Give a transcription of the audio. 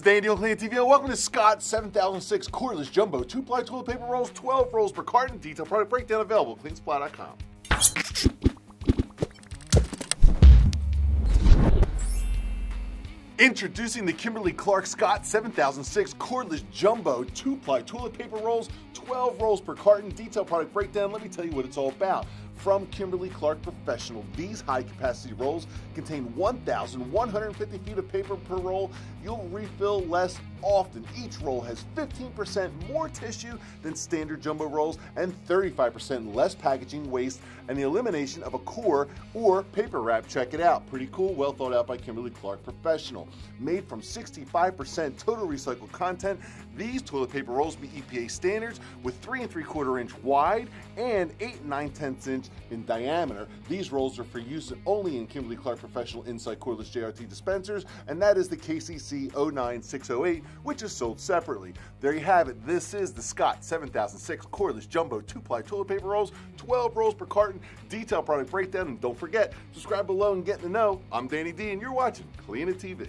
this is on Clean TV, and welcome to Scott 7006 Coreless Jumbo 2-ply toilet paper rolls, 12 rolls per carton. Detailed product breakdown available at cleansupply.com. Introducing the Kimberly Clark Scott 7006 Coreless Jumbo 2-ply toilet paper rolls, 12 rolls per carton. Detailed product breakdown, let me tell you what it's all about from Kimberly Clark Professional. These high capacity rolls contain 1,150 feet of paper per roll. You'll refill less often. Each roll has 15% more tissue than standard jumbo rolls and 35% less packaging waste and the elimination of a core or paper wrap. Check it out. Pretty cool, well thought out by Kimberly Clark Professional. Made from 65% total recycled content, these toilet paper rolls meet EPA standards with 3 and 3 quarter inch wide and 8 and 9 tenths inch in diameter. These rolls are for use only in Kimberly Clark Professional Insight Coreless JRT dispensers, and that is the KCC 09608, which is sold separately. There you have it. This is the Scott 7006 Coreless Jumbo 2-ply toilet paper rolls, 12 rolls per carton, detailed product breakdown, and don't forget, subscribe below and get to know. I'm Danny D, and you're watching Clean It TV.